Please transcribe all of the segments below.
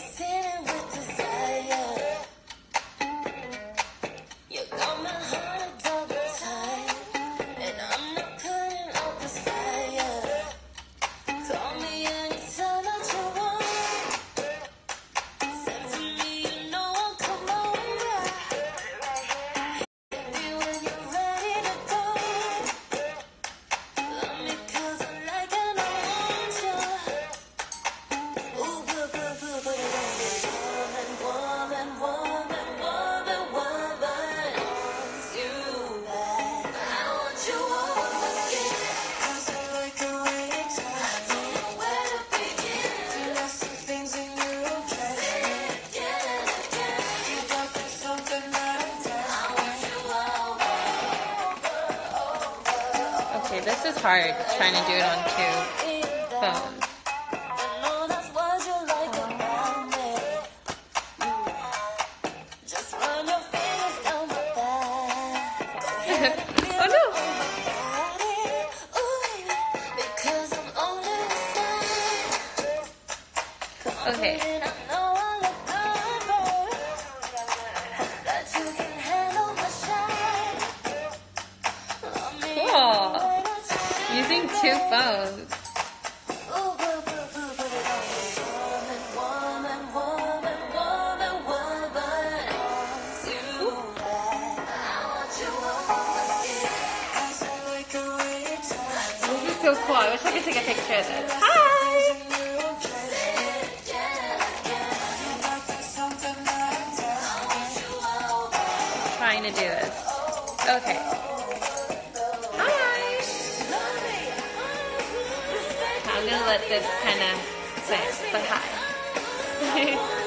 Sitting cool. I wish I could take a picture of this. Hi! And you dress it again and again. You got that something that I'm down. I want you over. Trying to do this. Okay. Hi! I'm gonna let this kind of sit, but hi.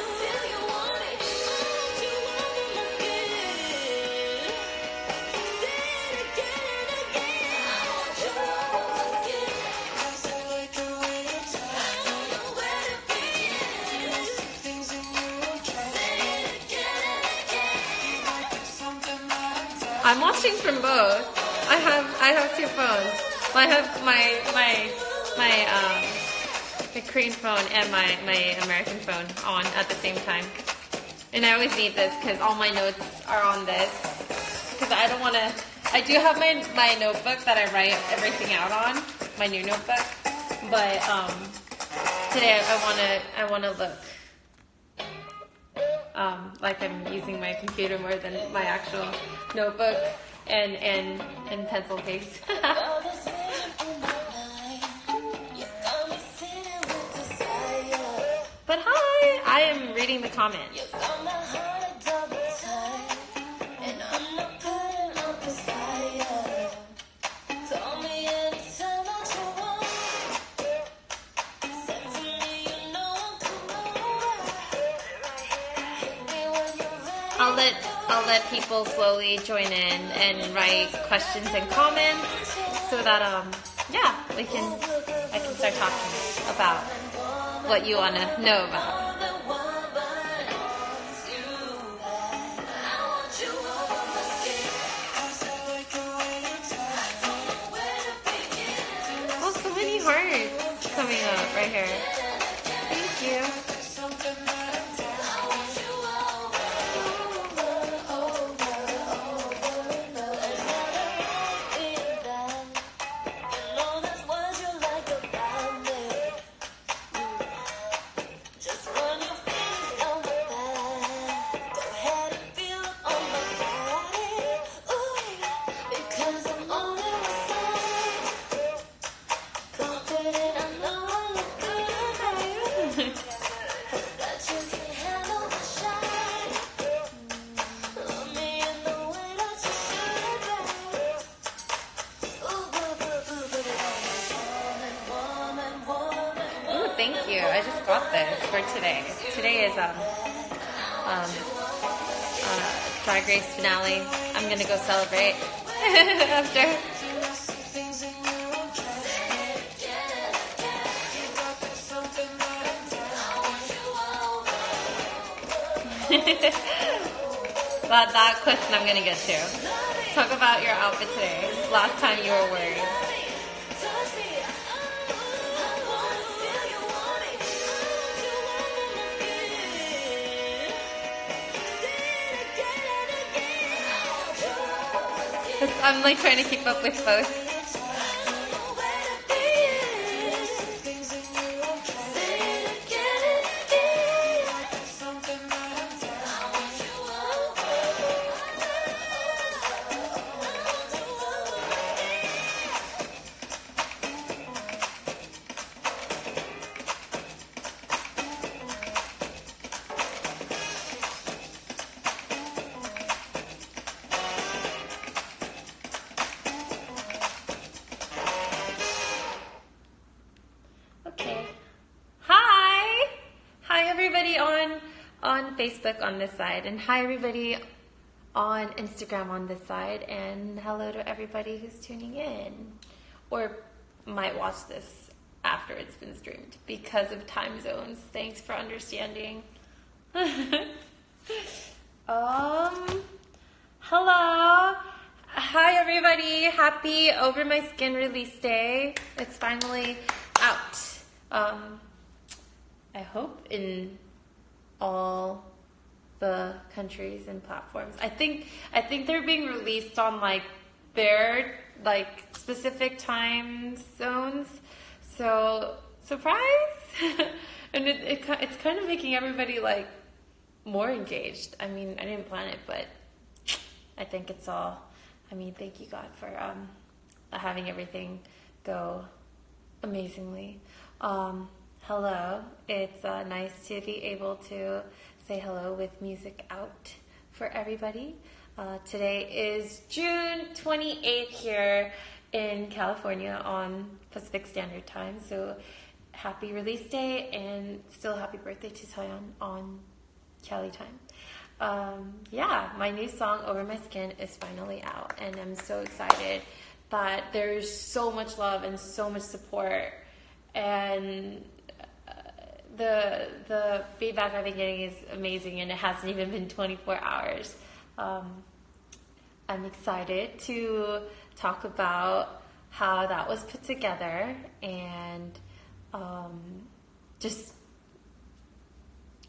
I'm watching from both. I have I have two phones. I have my my my um the Korean phone and my my American phone on at the same time. And I always need this because all my notes are on this. Because I don't want to. I do have my my notebook that I write everything out on, my new notebook. But um, today I want to I want to look like I'm using my computer more than my actual notebook and and and pencil case. but hi, I am reading the comments. I'll let people slowly join in and write questions and comments so that um yeah we can I can start talking about what you want to know about. I just got this for today. Today is um um uh, Drag Race finale. I'm gonna go celebrate after. that that question I'm gonna get to. Talk about your outfit today. Last time you were worried. I'm like trying to keep up with both. Everybody on on Facebook on this side and hi everybody on Instagram on this side and hello to everybody who's tuning in or might watch this after it's been streamed because of time zones. Thanks for understanding. um hello. Hi everybody. Happy Over My Skin release day. It's finally out. Um I hope in all the countries and platforms. I think I think they're being released on like their like specific time zones. So surprise, and it, it it's kind of making everybody like more engaged. I mean, I didn't plan it, but I think it's all. I mean, thank you God for um, having everything go amazingly. Um, hello, it's uh, nice to be able to say hello with music out for everybody. Uh, today is June 28th here in California on Pacific Standard Time. So happy release day and still happy birthday to Taeyeon on Cali time. Um, yeah, my new song Over My Skin is finally out, and I'm so excited that there's so much love and so much support, and uh, the the feedback I've been getting is amazing, and it hasn't even been 24 hours. Um, I'm excited to talk about how that was put together and um, just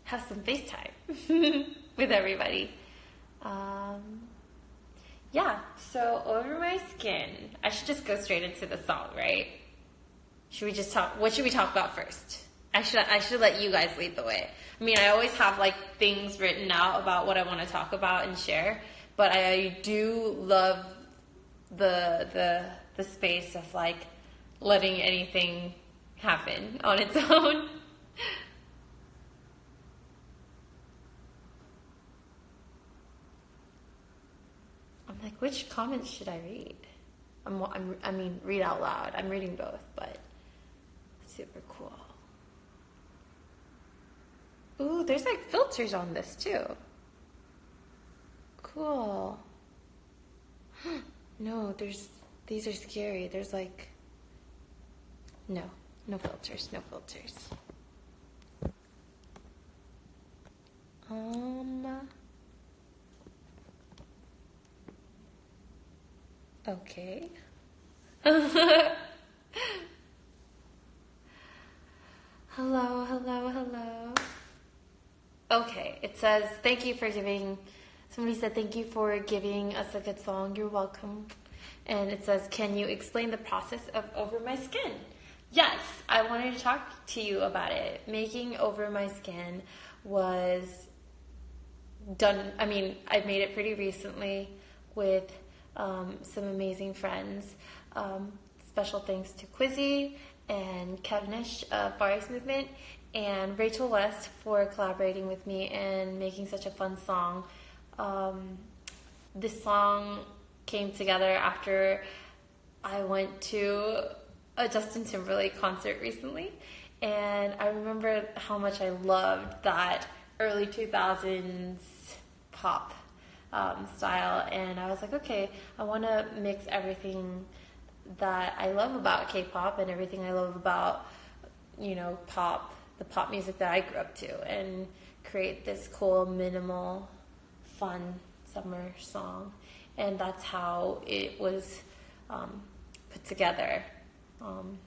have some FaceTime with everybody. Um, yeah, so over my skin, I should just go straight into the song, right? Should we just talk? What should we talk about first? I should I should let you guys lead the way. I mean, I always have like things written out about what I want to talk about and share, but I do love the the the space of like letting anything happen on its own. I'm like, which comments should I read? I'm, I'm, I mean, read out loud. I'm reading both, but super cool. Ooh, there's like filters on this too. Cool. No, there's these are scary. There's like no, no filters, no filters. Um Okay. hello, hello, hello. Okay, it says, thank you for giving. Somebody said, thank you for giving us a good song. You're welcome. And it says, can you explain the process of Over My Skin? Yes, I wanted to talk to you about it. Making Over My Skin was done, I mean, I made it pretty recently with um, some amazing friends. Um, special thanks to Quizzy and Kev Nish of Far East Movement and Rachel West for collaborating with me and making such a fun song. Um, this song came together after I went to a Justin Timberlake concert recently, and I remember how much I loved that early 2000s pop um, style, and I was like, okay, I want to mix everything that I love about K-pop and everything I love about, you know, pop, the pop music that I grew up to, and create this cool, minimal, fun summer song. And that's how it was um, put together. Um,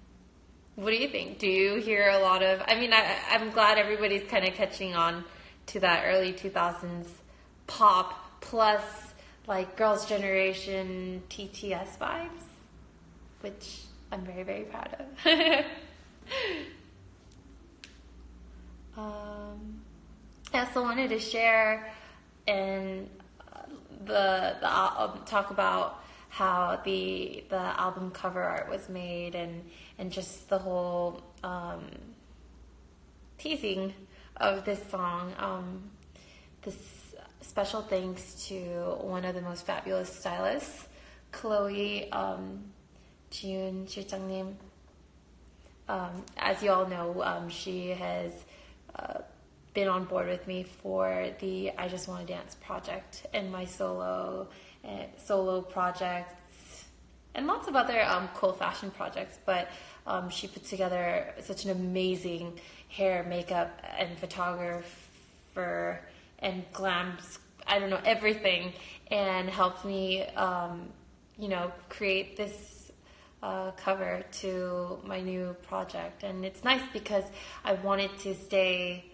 what do you think? Do you hear a lot of? I mean, I, I'm glad everybody's kind of catching on to that early 2000s pop plus like Girls' Generation TTS vibes, which I'm very, very proud of. um, I also wanted to share and uh, the the um, talk about how the the album cover art was made and and just the whole um, teasing of this song. Um, this special thanks to one of the most fabulous stylists, Chloe um, Jiun 실장님. Um, as you all know, um, she has uh, been on board with me for the I Just Want to Dance project and my solo uh, solo projects and lots of other um, cool fashion projects. But um, she put together such an amazing hair, makeup, and photographer and glam. I don't know everything, and helped me, um, you know, create this uh, cover to my new project. And it's nice because I wanted to stay.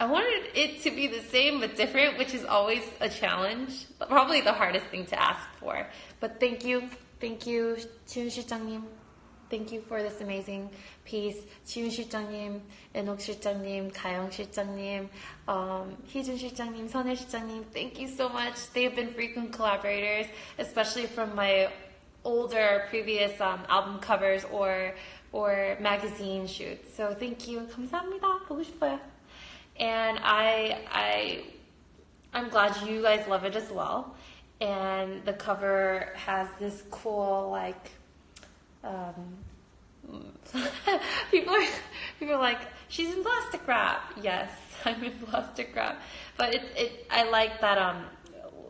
I wanted it to be the same but different, which is always a challenge. Probably the hardest thing to ask for. But thank you, thank you, 지훈 실장님. Thank you for this amazing piece. 지훈 실장님, 엔옥 실장님, 가영 실장님, um, 희준 실장님, 선혜 실장님. Thank you so much. They have been frequent collaborators, especially from my older previous um, album covers or or magazine shoots. So thank you. 감사합니다. 보고 싶어요. And I I I'm glad you guys love it as well. And the cover has this cool like um, people are people are like she's in plastic wrap. Yes, I'm in plastic wrap. But it it I like that um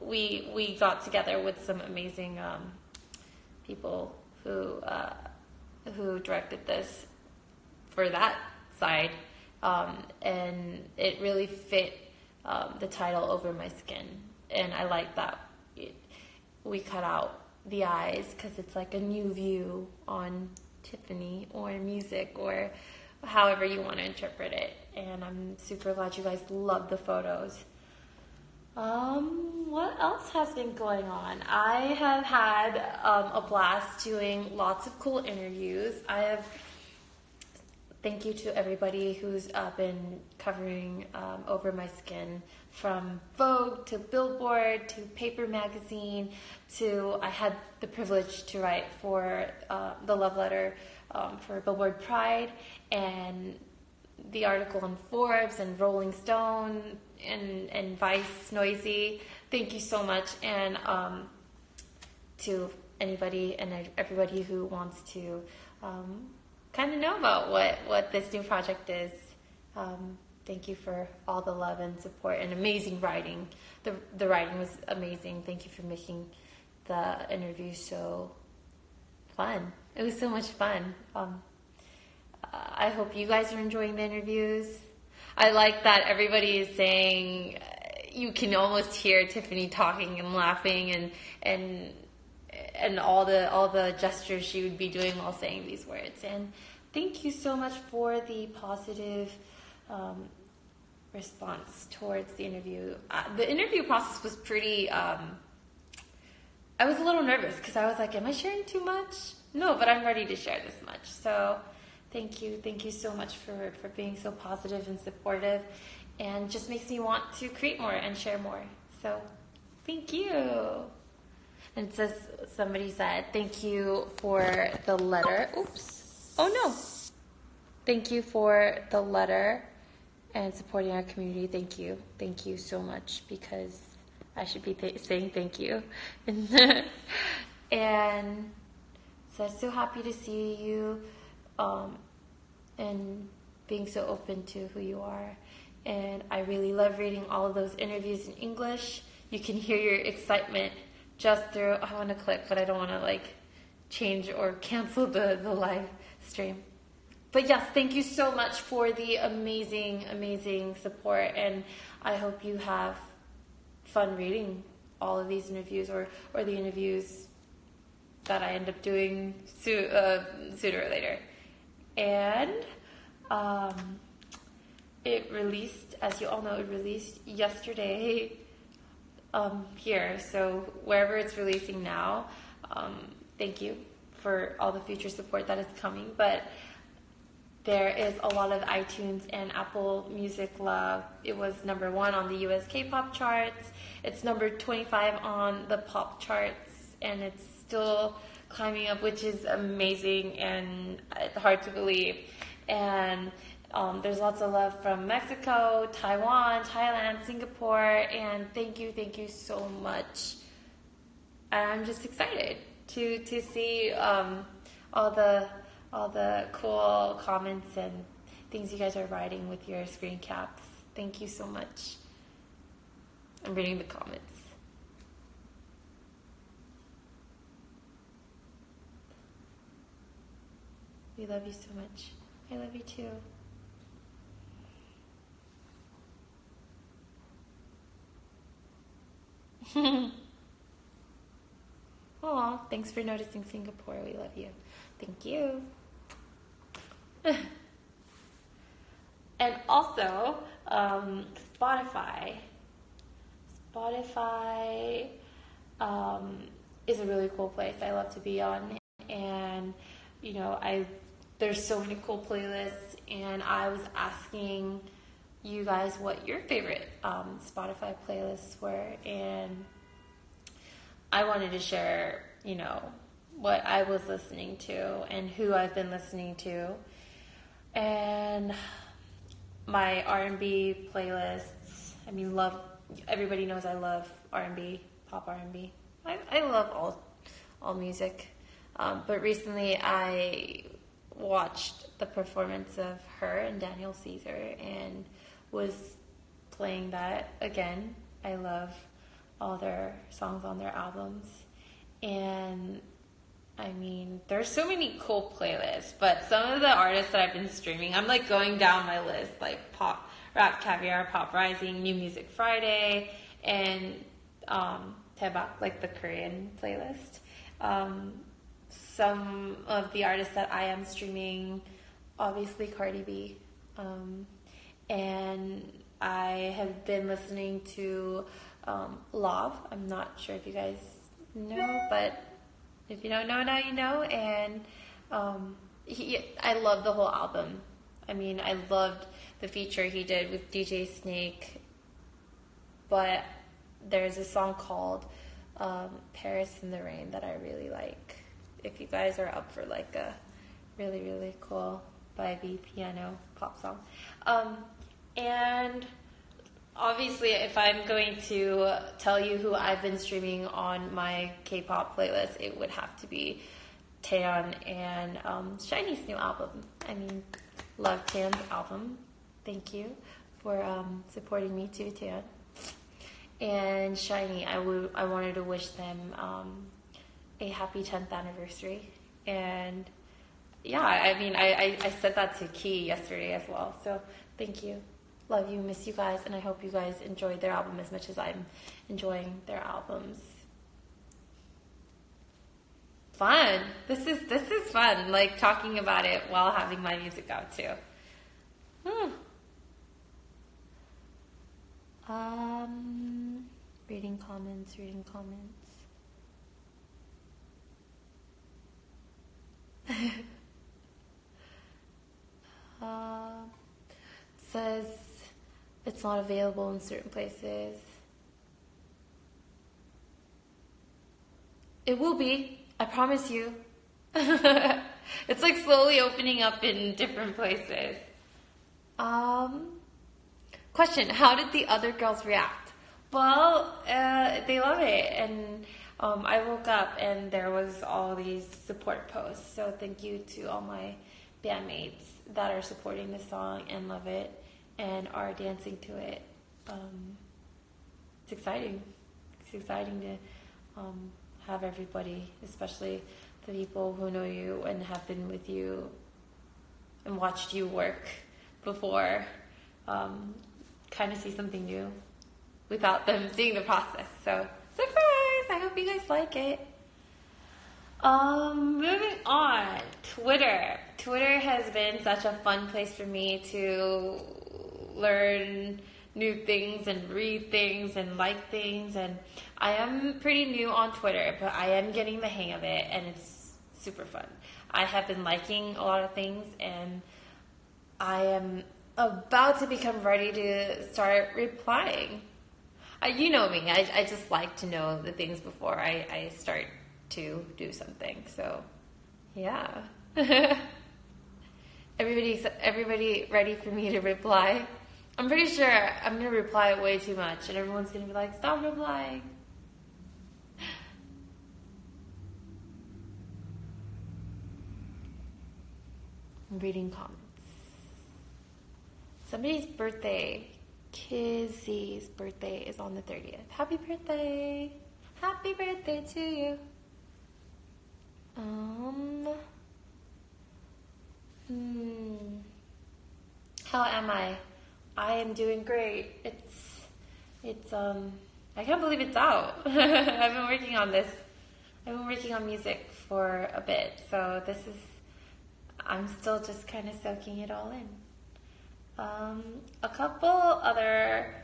we we got together with some amazing um people who uh, who directed this for that side, um, and it really fit um, the title over my skin, and I like that it, we cut out the eyes because it's like a new view on Tiffany or music or however you want to interpret it. And I'm super glad you guys love the photos. Um, what else has been going on? I have had um, a blast doing lots of cool interviews. I have. Thank you to everybody who's uh, been covering um, Over My Skin from Vogue to Billboard to Paper Magazine to I had the privilege to write for uh, the love letter um, for Billboard Pride and the article on Forbes and Rolling Stone and, and Vice Noisey. Thank you so much. And um, to anybody and everybody who wants to um, kind of know about what, what this new project is. Um, thank you for all the love and support and amazing writing. The, the writing was amazing. Thank you for making the interview so fun. It was so much fun. Um, I hope you guys are enjoying the interviews. I like that everybody is saying you can almost hear Tiffany talking and laughing and and and all the all the gestures she would be doing while saying these words. And thank you so much for the positive um, response towards the interview. Uh, the interview process was pretty. Um, I was a little nervous because I was like, "Am I sharing too much?" No, but I'm ready to share this much. So thank you, thank you so much for for being so positive and supportive, and just makes me want to create more and share more. So thank you. And it says somebody said, "Thank you for the letter." Oops. Oh no. Thank you for the letter and supporting our community. Thank you. Thank you so much because I should be th- saying thank you. and so so happy to see you um, and being so open to who you are. And I really love reading all of those interviews in English. You can hear your excitement just through. I want to click, but I don't want to like change or cancel the, the live stream. But yes, thank you so much for the amazing, amazing support. And I hope you have fun reading all of these interviews or, or the interviews that I end up doing so, uh, sooner or later. And um, it released, as you all know, it released yesterday. um, here. So wherever it's releasing now, um, thank you for all the future support that is coming. But there is a lot of iTunes and Apple Music love. It was number one on the US K-pop charts. It's number 25 on the pop charts, and it's still climbing up, which is amazing and hard to believe. And um, there's lots of love from Mexico, Taiwan, Thailand, Singapore, and thank you, thank you so much. I'm just excited to to see um, all the all the cool comments and things you guys are writing with your screen caps. Thank you so much. I'm reading the comments. We love you so much. I love you too. Aw, thanks for noticing Singapore. We love you. Thank you. and also, um, Spotify. Spotify um, is a really cool place. I love to be on, and you know, I there's so many cool playlists, and I was asking you guys what your favorite um, Spotify playlists were, and I wanted to share, you know, what I was listening to and who I've been listening to, and my R&B playlists. I mean, love. Everybody knows I love R&B, pop R&B. I, I love all all music, um, but recently I watched the performance of H.E.R. and Daniel Caesar and was playing that again. I love all their songs on their albums. And I mean, there's so many cool playlists, but some of the artists that I've been streaming, I'm like going down my list, like Pop, RapCaviar, Pop Rising, New Music Friday, and um, like the Korean playlist. Um, some of the artists that I am streaming, obviously Cardi B, um, and I have been listening to um, Lauv. I'm not sure if you guys know, but if you don't know now, you know. And um, he, I love the whole album. I mean, I loved the feature he did with DJ Snake, but there's a song called um, Paris in the Rain that I really like. If you guys are up for like a really, really cool vibey piano pop song. Um, and obviously, if I'm going to tell you who I've been streaming on my K-pop playlist, it would have to be Tan and um, SHINee's new album. I mean, love Tan's album. Thank you for um, supporting me too, Tan. And SHINee, I would I wanted to wish them um, a happy 10th anniversary. And yeah, I mean, I, I, I said that to Key yesterday as well. So thank you love you, miss you guys, and I hope you guys enjoyed their album as much as I'm enjoying their albums. Fun. This is this is fun. Like talking about it while having my music out too. Hmm. Um, reading comments. Reading comments. Uh, says it's not available in certain places. It will be, I promise you. it's like slowly opening up in different places. Um, question How did the other girls react? Well, uh, they love it. And um, I woke up and there was all these support posts. So thank you to all my bandmates that are supporting the song and love it and are dancing to it. Um, it's exciting. It's exciting to um, have everybody, especially the people who know you and have been with you and watched you work before, um, kind of see something new without them seeing the process. So, surprise! I hope you guys like it. Um, moving on, Twitter. Twitter has been such a fun place for me to learn new things and read things and like things. And I am pretty new on Twitter, but I am getting the hang of it and it's super fun. I have been liking a lot of things and I am about to become ready to start replying. You know me, I, I just like to know the things before I, I start to do something. So, yeah. everybody, everybody ready for me to reply? I'm pretty sure I'm gonna reply way too much, and everyone's gonna be like, "Stop replying." I'm reading comments. Somebody's birthday, Kizzy's birthday, is on the 30th. Happy birthday! Happy birthday to you. Um. Hmm. How am I? I am doing great. It's, it's, um, I can't believe it's out. I've been working on this. I've been working on music for a bit, so this is, I'm still just kind of soaking it all in. Um, a couple other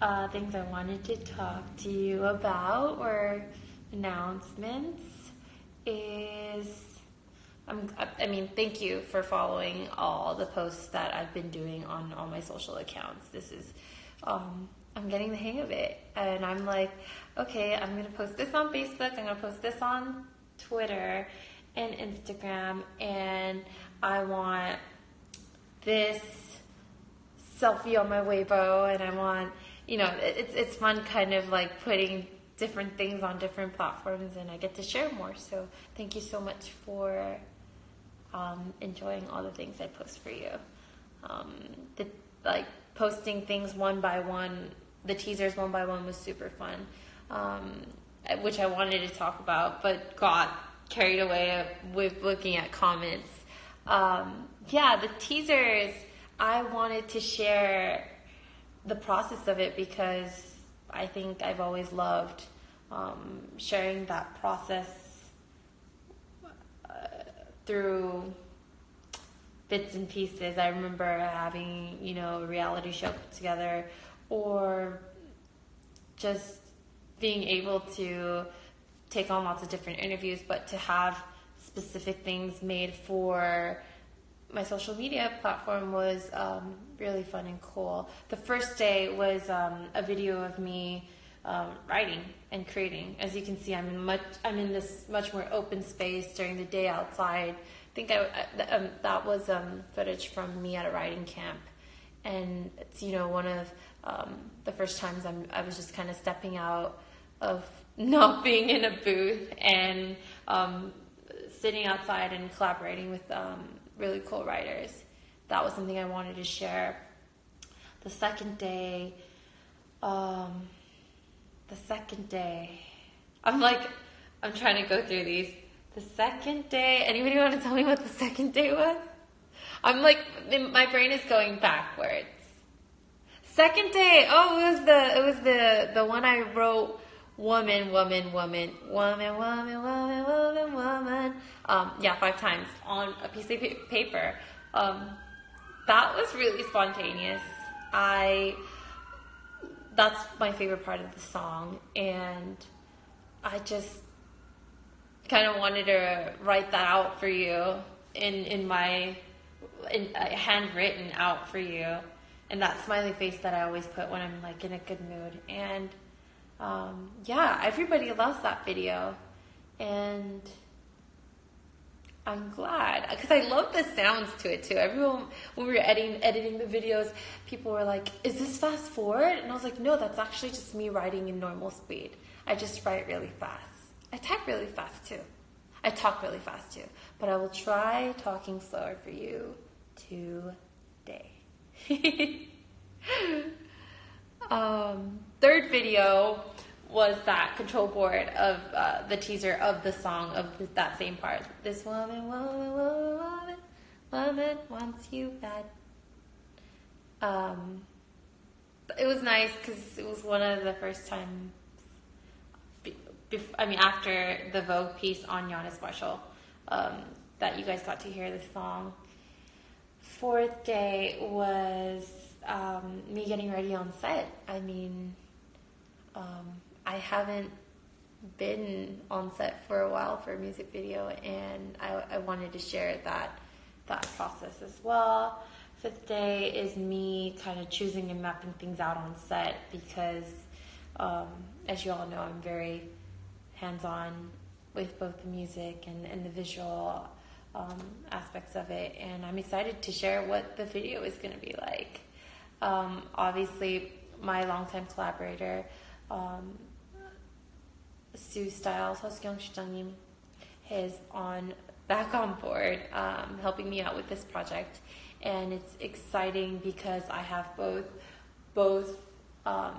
uh, things I wanted to talk to you about were announcements. Is I'm, I mean, thank you for following all the posts that I've been doing on all my social accounts. This is, um, I'm getting the hang of it. And I'm like, okay, I'm going to post this on Facebook, I'm going to post this on Twitter and Instagram, and I want this selfie on my Weibo, and I want, you know, it's, it's fun kind of like putting different things on different platforms, and I get to share more. So thank you so much for um, enjoying all the things I post for you. Um, the like posting things one by one, the teasers one by one was super fun, um, which I wanted to talk about, but got carried away with looking at comments. Um, yeah, the teasers. I wanted to share the process of it because I think I've always loved um, sharing that process through bits and pieces. I remember having, you know, a reality show put together or just being able to take on lots of different interviews, but to have specific things made for my social media platform was um, really fun and cool. The first day was um, a video of me um, writing and creating. As you can see, I'm in much I'm in this much more open space during the day outside. I think I, um, that was um, footage from me at a writing camp, and it's you know one of um, the first times I'm I was just kind of stepping out of not being in a booth and sitting outside and collaborating with really cool writers. That was something I wanted to share. The second day. Um, the second day. I'm like, I'm trying to go through these. The second day. Anybody want to tell me what the second day was? I'm like, my brain is going backwards. Second day. Oh, it was the it was the the one I wrote. Woman, woman, woman, woman, woman, woman, woman, woman. Um, yeah, five times on a piece of paper. Um, that was really spontaneous. I that's my favorite part of the song and i just kind of wanted to write that out for you in in my in uh, handwritten out for you and that smiley face that i always put when i'm like in a good mood and um, yeah everybody loves that video and I'm glad because I love the sounds to it too. Everyone, when we were editing editing the videos, people were like, "Is this fast forward?" And I was like, "No, that's actually just me writing in normal speed. I just write really fast. I type really fast too. I talk really fast too. But I will try talking slower for you today." um, third video was that control board of uh, the teaser of the song of that same part. This woman, woman, woman, woman, wants you bad. Um, it was nice because it was one of the first times. I mean, after the Vogue piece on Yanis Marshall, um, that you guys got to hear this song. Fourth day was um, me getting ready on set. I mean, um, I haven't been on set for a while for a music video, and I, I wanted to share that that process as well. Fifth day is me kind of choosing and mapping things out on set because, um, as you all know, I'm very hands on with both the music and, and the visual um, aspects of it, and I'm excited to share what the video is going to be like. Um, obviously, my longtime collaborator, um, Sue Styles, Hoskyung is on back on board, um, helping me out with this project, and it's exciting because I have both both um,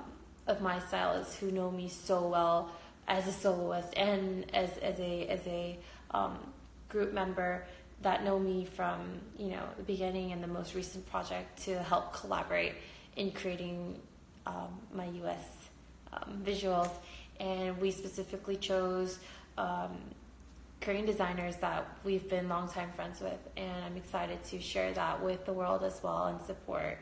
of my stylists who know me so well as a soloist and as as a as a um, group member that know me from you know the beginning and the most recent project to help collaborate in creating um, my US um, visuals. And we specifically chose um, Korean designers that we've been longtime friends with. And I'm excited to share that with the world as well and support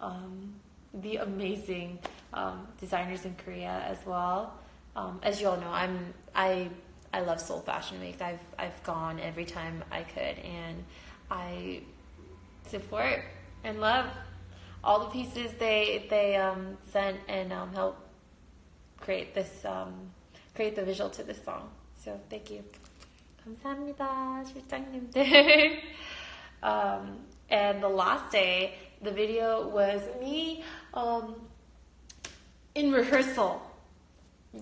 um, the amazing um, designers in Korea as well. Um, as you all know I'm I I love Seoul Fashion Week. I've I've gone every time I could, and I support and love all the pieces they they um, sent and um, helped create this um, create the visual to this song. So thank you. 감사합니다, 실장님들. um, and the last day, the video was me um, in rehearsal.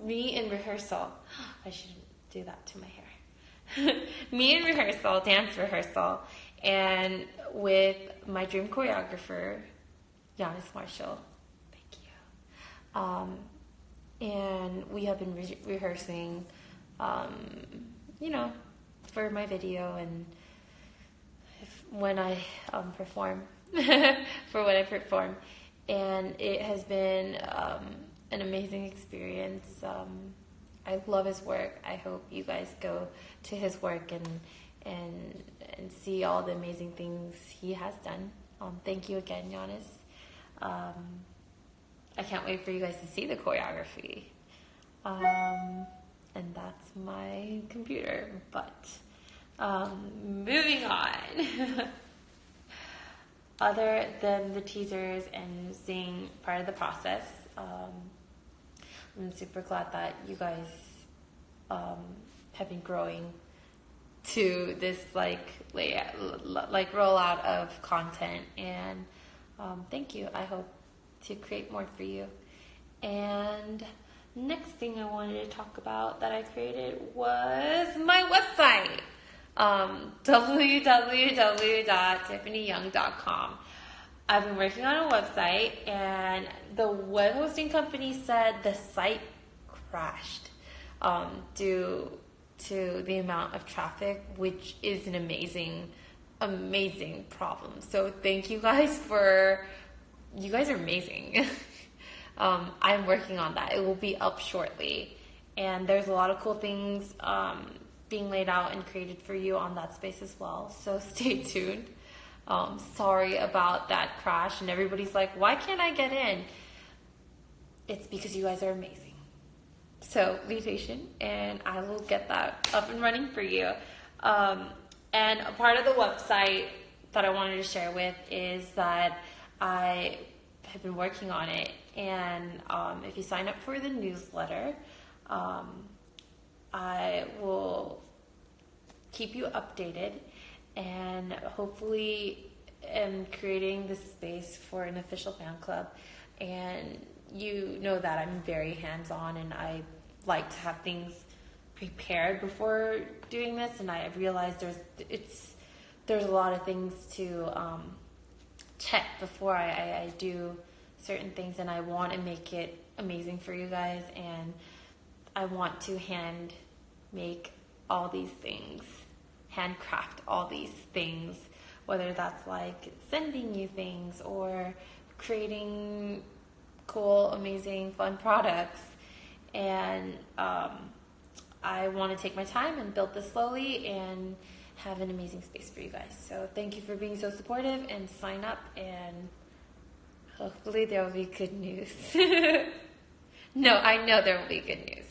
Me in rehearsal. I should do that to my hair. Me in rehearsal, dance rehearsal, and with my dream choreographer, Yanis Marshall. Thank you. Um, and we have been re- rehearsing, um, you know, for my video and if, when I um, perform, for when I perform. And it has been um, an amazing experience. Um, I love his work. I hope you guys go to his work and and and see all the amazing things he has done. Um, thank you again, Yanis. Um, I can't wait for you guys to see the choreography. Um, and that's my computer. But um, moving on. Other than the teasers and seeing part of the process, um, I'm super glad that you guys um, have been growing to this like like rollout of content, and um, thank you. I hope to create more for you. And next thing I wanted to talk about that I created was my website, um, www.tiffanyyoung.com. I've been working on a website, and the web hosting company said the site crashed um, due to the amount of traffic, which is an amazing, amazing problem. So thank you guys for, you guys are amazing. um, I'm working on that. It will be up shortly, and there's a lot of cool things um, being laid out and created for you on that space as well. So stay tuned. Um, sorry about that crash, and everybody's like, why can't I get in? It's because you guys are amazing. So be patient, and I will get that up and running for you. Um, and a part of the website that I wanted to share with is that I have been working on it, and um, if you sign up for the newsletter, um, I will keep you updated and hopefully am creating the space for an official fan club. And you know that I'm very hands on and I like to have things prepared before doing this and I realized there's it's there's a lot of things to um, check before I, I, I do certain things and I want to make it amazing for you guys and I want to hand make all these things handcraft all these things, whether that's like sending you things or creating cool, amazing, fun products. And um, I want to take my time and build this slowly and have an amazing space for you guys. So thank you for being so supportive and sign up and Hopefully, there will be good news. no, I know there will be good news.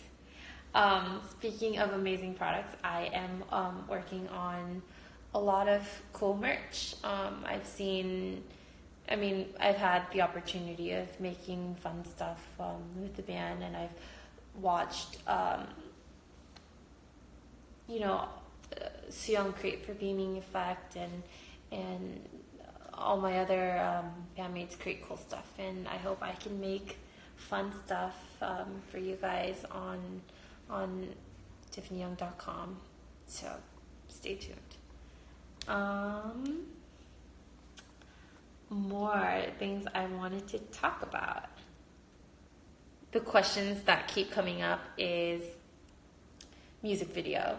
Um, speaking of amazing products, I am um, working on a lot of cool merch. Um, I've seen, I mean, I've had the opportunity of making fun stuff um, with the band, and I've watched, um, you know, uh, create for Beaming Effect and and all my other um, bandmates create cool stuff, and I hope I can make fun stuff um, for you guys on on TiffanyYoung.com. So stay tuned. Um, more things I wanted to talk about. The questions that keep coming up is music video.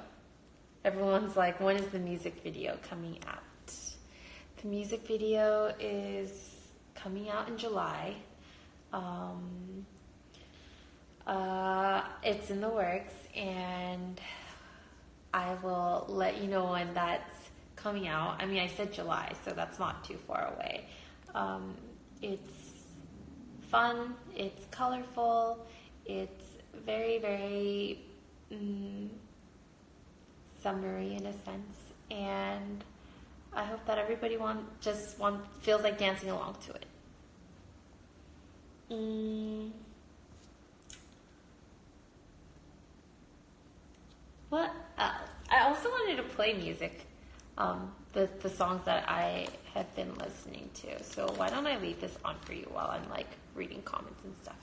Everyone's like, when is the music video coming out? The music video is coming out in July. Um, uh, it's in the works, and I will let you know when that's coming out. I mean, I said July, so that's not too far away. Um, it's fun, it's colorful, it's very, very mm, summery in a sense, and I hope that everybody want just want feels like dancing along to it. Mm. What else? I also wanted to play music, um, the the songs that I have been listening to. So why don't I leave this on for you while I'm like reading comments and stuff.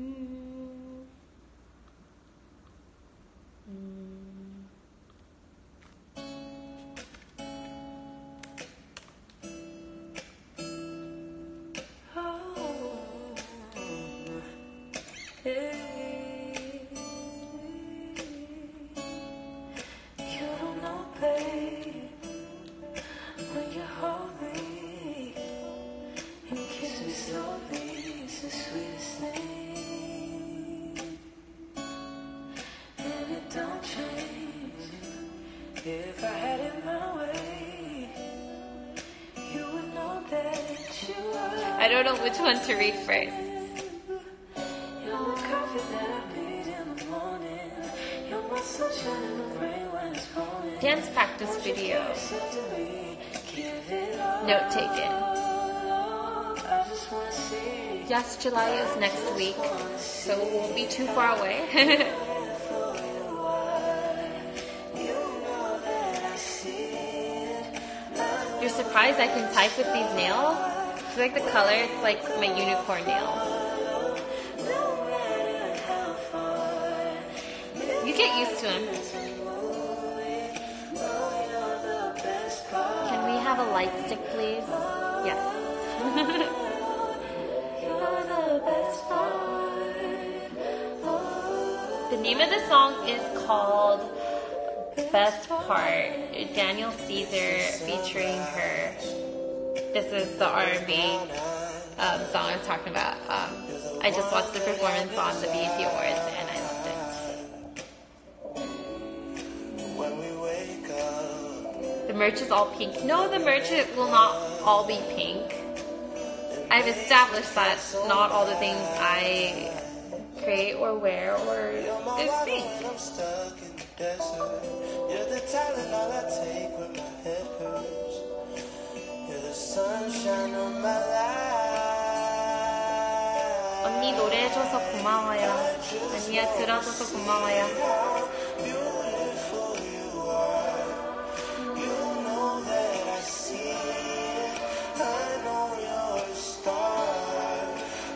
Mm. Mm. Which one to read first. You're the coffee that I need in the morning. You're my sunshine in the rain when it's pouring. Dance practice video. Listen to me, give it all. Note taken. I just wanna see Yes, July is next week, so it won't be too far away. for you are. You know that I see it. I You're surprised I can type with these nails? You like the color? It's like my unicorn nails. You get used to them. Can we have a light stick, please? Yes. The name of the song is called Best Part. Daniel Caesar featuring H.E.R. This is the R&B um, song I was talking about. Um, I just watched the performance on the BET Awards and I loved it. When we wake up, The merch is all pink. No, the merch will not all be pink. I've established that not all the things I create or wear or is pink. I'm stuck in the desert. You're the talent all I take when my head hurts You're the sunshine on my life. 언니 노래 해줘서 고마워요. 언니야 들어줘서 고마워요. Beautiful you are. You know that I see it. I know you're a star.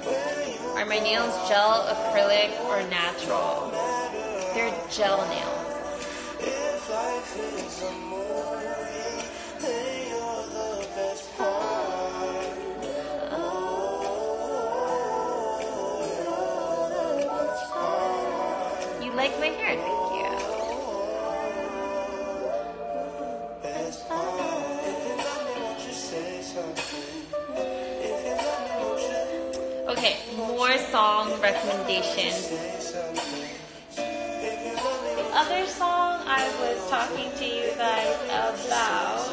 When you Are my nails gel, acrylic, or natural? They're gel nails. patience. The other song I was talking to you guys about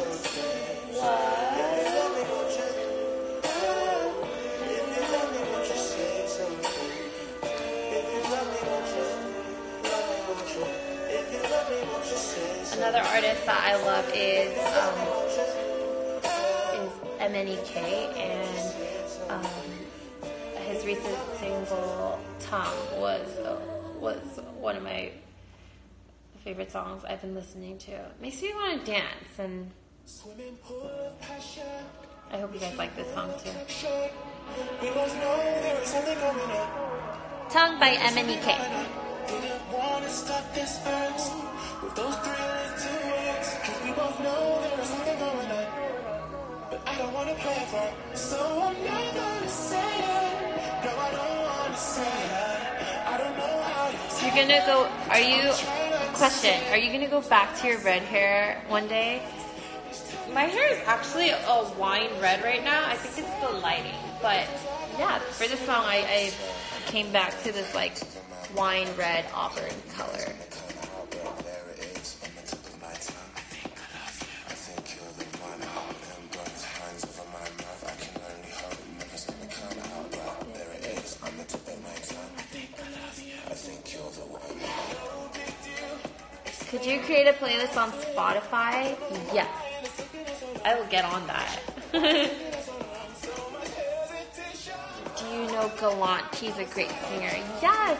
was another artist that I love is um, is MNEK and um, his recent single was was one of my favorite songs I've been listening to. Makes me want to dance, and. I hope you guys like this song too. "Tongue" by MNEK. Don't want to play it it. So I'm not gonna say it. No, I don't You're gonna go. Are you? Question: Are you gonna go back to your red hair one day? My hair is actually a wine red right now. I think it's the lighting, but yeah, for this song, I, I came back to this like wine red auburn color. Could you create a playlist on Spotify? Yes, I will get on that. Do you know Gallant? He's a great singer. Yes.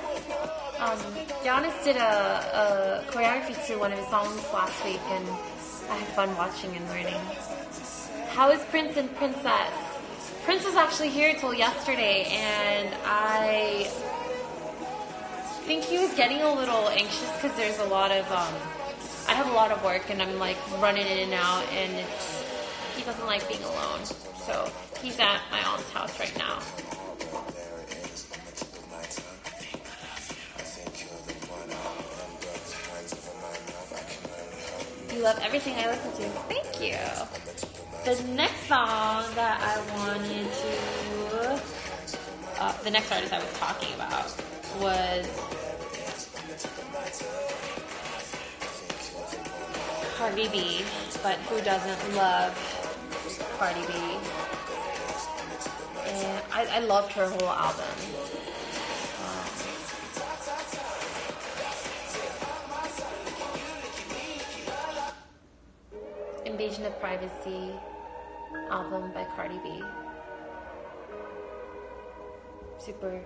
Um, Yanis did a, a choreography to one of his songs last week, and I had fun watching and learning. How is Prince and Princess? Prince was actually here till yesterday, and I think he was getting a little anxious because there's a lot of um, I have a lot of work and I'm like running in and out and he doesn't like being alone. So he's at my aunt's house right now. You love everything I listen to. Thank you. The next song that I wanted to, uh, the next artist I was talking about was Cardi B, but who doesn't love Cardi B? And I, I loved her whole album. Um, Invasion of Privacy album by Cardi B. Super,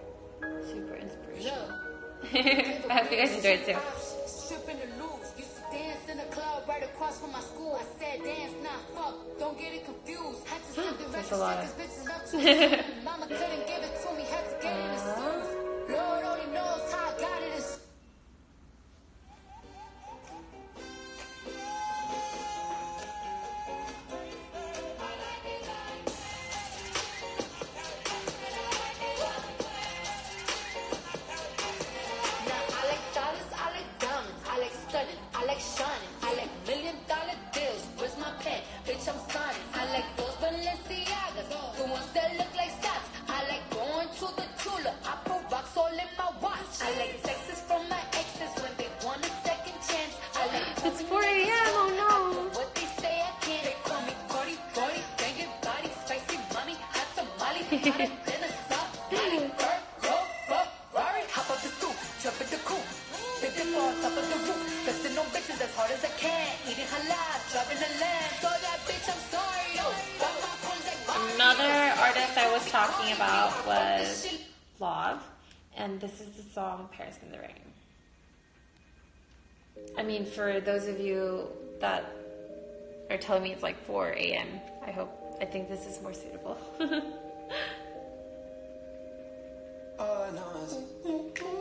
super inspirational. I hope you guys enjoyed it too. Stripping the loops. Used Another artist I was talking about was Lauv, and this is the song Paris in the Rain. I mean, for those of you that are telling me it's like 4 a.m., I hope, I think this is more suitable. All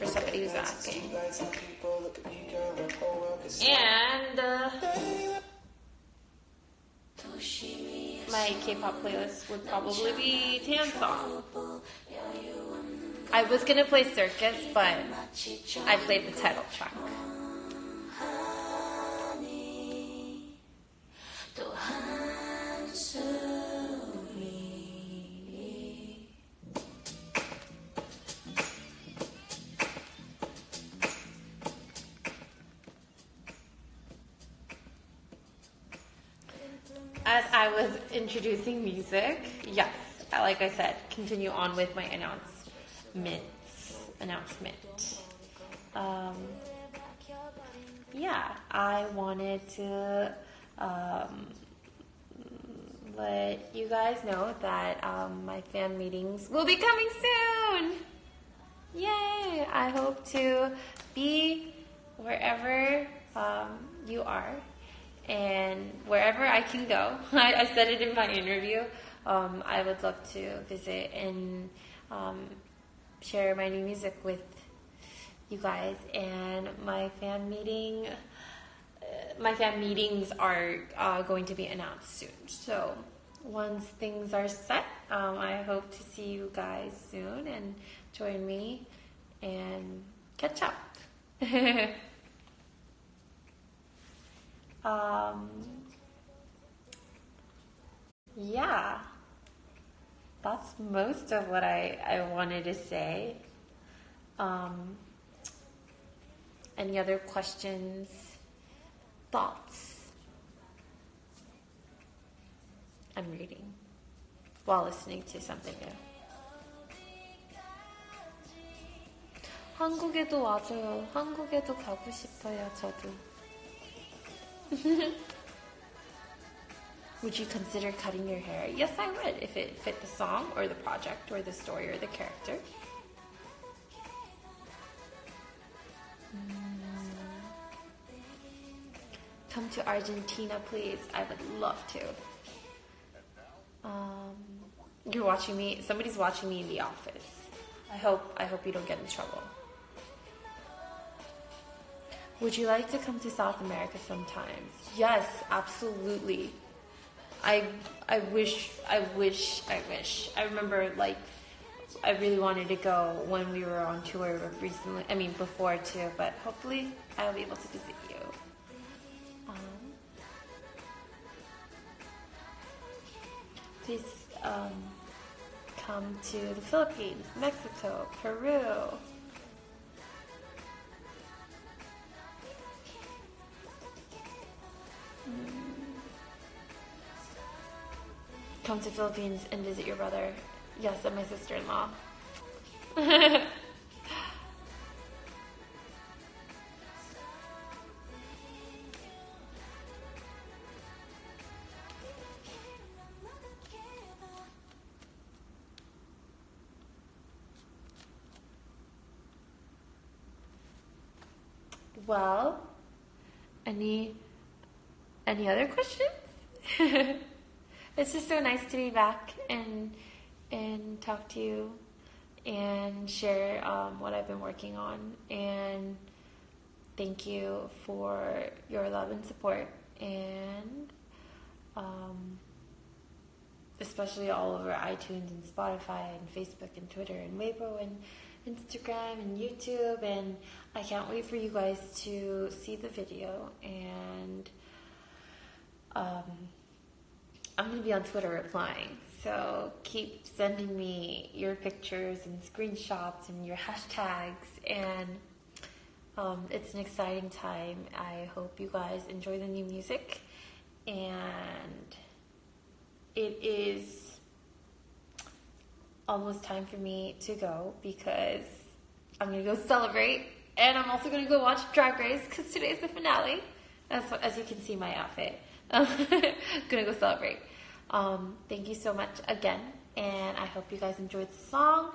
for somebody who's asking. And uh, my K-pop playlist would probably be Tan Song. I was gonna play Circus, but I played the title track. Introducing music, yes, like I said, continue on with my announcements. Announcement. Um, yeah, I wanted to um, let you guys know that um, my fan meetings will be coming soon. Yay! I hope to be wherever um, you are and wherever I can go. I, I said it in my interview. Um, I would love to visit and um, share my new music with you guys. And my fan meeting, uh, my fan meetings are uh, going to be announced soon. So once things are set, um, I hope to see you guys soon and join me and catch up. um, yeah, that's most of what I, I wanted to say. Um, any other questions, thoughts? I'm reading while listening to something new. 한국에도 와줘요. 한국에도 가고 싶어요, 저도. would you consider cutting your hair? Yes, I would, if it fit the song or the project or the story or the character. Mm. Come to Argentina, please. I would love to. Um, you're watching me. Somebody's watching me in the office. I hope. I hope you don't get in trouble. Would you like to come to South America sometimes? Yes, absolutely. I I wish I wish I wish. I remember like I really wanted to go when we were on tour recently. I mean before too, but hopefully I'll be able to visit you. Um, please um, come to the Philippines, Mexico, Peru. Come to Philippines and visit your brother. Yes, and my sister-in-law. well, any any other questions? it's just so nice to be back and and talk to you and share um, what I've been working on. And thank you for your love and support, and um, especially all over iTunes and Spotify and Facebook and Twitter and Weibo and Instagram and YouTube. And I can't wait for you guys to see the video and. Um, I'm going to be on Twitter replying. So keep sending me your pictures and screenshots and your hashtags. And um, it's an exciting time. I hope you guys enjoy the new music. And it is almost time for me to go because I'm going to go celebrate. And I'm also going to go watch Drag Race because today's the finale. As, as you can see, my outfit. gonna go celebrate. Um, thank you so much again, and I hope you guys enjoyed the song.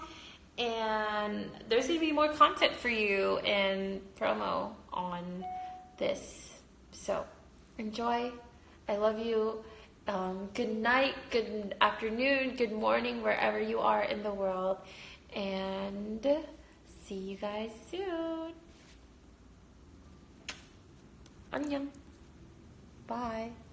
And there's gonna be more content for you and promo on this. So enjoy. I love you, um, good night, good afternoon, good morning, wherever you are in the world. And see you guys soon. 안녕. Bye.